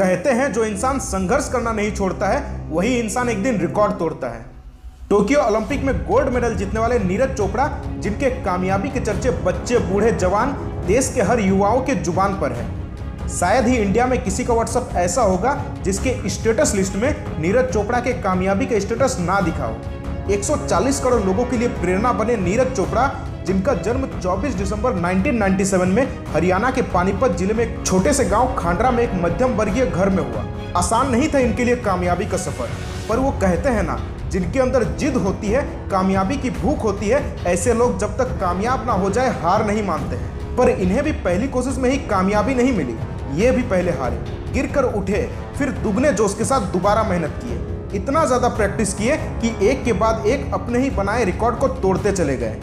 कहते हैं, जो इंसान संघर्ष करना नहीं छोड़ता है, वही इंसान एक दिन रिकॉर्ड तोड़ता है। टोक्यो ओलंपिक में गोल्ड मेडल जीतने वाले नीरज चोपड़ा, जिनके कामयाबी के चर्चे बच्चे, बूढ़े, जवान, देश के हर युवाओं के ज़ुबान पर है। शायद ही इंडिया में किसी का व्हाट्सअप ऐसा होगा, जिसके स्टेटस लिस्ट में नीरज चोपड़ा के कामयाबी का स्टेटस ना दिखा हो। 140 करोड़ लोगों के लिए प्रेरणा बने नीरज चोपड़ा जिनका जन्म 24 दिसंबर 1997 में हरियाणा के पानीपत ज़िले में एक छोटे से गाँव खांडरा में एक मध्यम वर्गीय घर में हुआ। आसान नहीं था इनके लिए कामयाबी का सफ़र, पर वो कहते हैं ना, जिनके अंदर जिद होती है, कामयाबी की भूख होती है, ऐसे लोग जब तक कामयाब ना हो जाए, हार नहीं मानते हैं। पर इन्हें भी पहली कोशिश में ही कामयाबी नहीं मिली, ये भी पहले हारे। गिर कर उठे, फिर दुगने जोश के साथ दोबारा मेहनत किए। इतना ज़्यादा प्रैक्टिस किए कि एक के बाद एक अपने ही बनाए रिकॉर्ड को तोड़ते चले गए।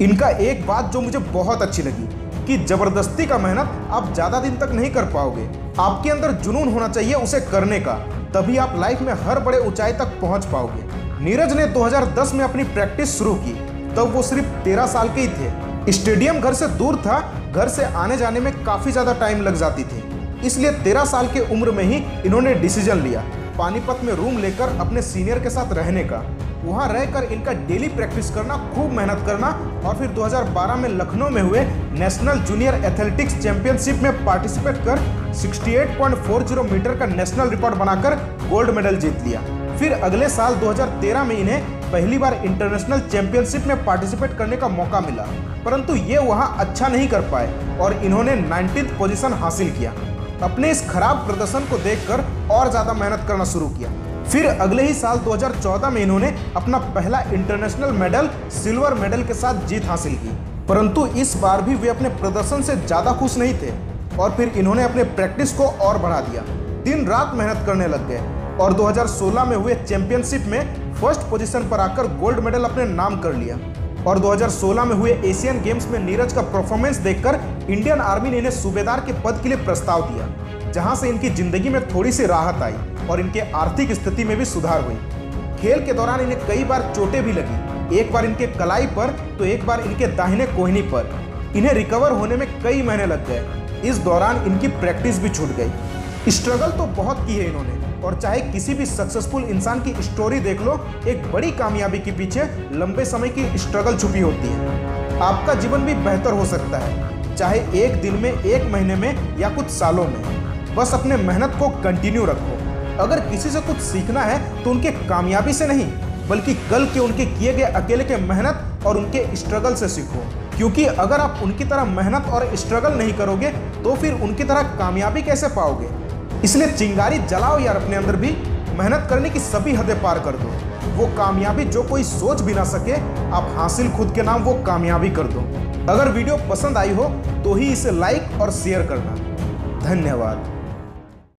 इनका एक बात जो मुझे बहुत अच्छी लगी, कि ज़बरदस्ती का मेहनत आप ज़्यादा दिन तक नहीं कर पाओगे। आपके अंदर जुनून होना चाहिए उसे करने का, तभी आप लाइफ में हर बड़े ऊंचाई तक पहुँच पाओगे। नीरज ने 2010 में अपनी प्रैक्टिस शुरू की, तब वो सिर्फ़ 13 साल के ही थे। स्टेडियम घर से दूर था, घर से आने जाने में काफ़ी ज़्यादा टाइम लग जाती थी। इसलिए 13 साल के उम्र में ही इन्होंने डिसीज़न लिया। पानीपत में रूम लेकर अपने सीनियर के साथ रहने का। वहाँ रहकर इनका डेली प्रैक्टिस करना, खूब मेहनत करना और फिर 2012 में लखनऊ में हुए नेशनल जूनियर एथलेटिक्स चैंपियनशिप में पार्टिसिपेट कर 68.40 मीटर का नेशनल रिकॉर्ड बनाकर गोल्ड मेडल जीत लिया। फिर अगले साल 2013 में इन्हें पहली बार इंटरनेशनल चैंपियनशिप में पार्टिसिपेट करने का मौका मिला। परंतु ये वहाँ अच्छा नहीं कर पाए और इन्होंने नाइनटीन पोजीशन हासिल किया। अपने इस खराब प्रदर्शन को देखकर और ज़्यादा मेहनत करना शुरू किया। फिर अगले ही साल 2014 में इन्होंने अपना पहला इंटरनेशनल मेडल, सिल्वर मेडल के साथ जीत हासिल की। परंतु इस बार भी वे अपने प्रदर्शन से ज़्यादा खुश नहीं थे और फिर इन्होंने अपने प्रैक्टिस को और बढ़ा दिया। दिन रात मेहनत करने लग गए और 2016 में हुए चैंपियनशिप में फ़र्स्ट पोजीशन पर आकर गोल्ड मेडल अपने नाम कर लिया। और 2016 में हुए एशियन गेम्स में नीरज का परफॉर्मेंस देखकर इंडियन आर्मी ने इन्हें सूबेदार के पद के लिए प्रस्ताव दिया, जहाँ से इनकी ज़िंदगी में थोड़ी सी राहत आई और इनके आर्थिक स्थिति में भी सुधार हुई। खेल के दौरान इन्हें कई बार चोटें भी लगी, एक बार इनके कलाई पर तो एक बार इनके दाहिने कोहनी पर। इन्हें रिकवर होने में कई महीने लग गए। इस दौरान इनकी प्रैक्टिस भी छूट गई। स्ट्रगल तो बहुत की है इन्होंने और चाहे किसी भी सक्सेसफुल इंसान की स्टोरी देख लो, एक बड़ी कामयाबी के पीछे लंबे समय की स्ट्रगल छुपी होती है। आपका जीवन भी बेहतर हो सकता है, चाहे एक दिन में, एक महीने में या कुछ सालों में। बस अपने मेहनत को कंटिन्यू रखो। अगर किसी से कुछ सीखना है तो उनके कामयाबी से नहीं, बल्कि कल के उनके किए गए अकेले के मेहनत और उनके स्ट्रगल से सीखो। क्योंकि अगर आप उनकी तरह मेहनत और स्ट्रगल नहीं करोगे तो फिर उनकी तरह कामयाबी कैसे पाओगे? इसलिए चिंगारी जलाओ यार अपने अंदर भी। मेहनत करने की सभी हदें पार कर दो। वो कामयाबी जो कोई सोच भी ना सके, आप हासिल खुद के नाम वो कामयाबी कर दो। अगर वीडियो पसंद आई हो तो ही इसे लाइक और शेयर करना। धन्यवाद।